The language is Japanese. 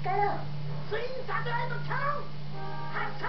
Scared. Swing satellite to town. Has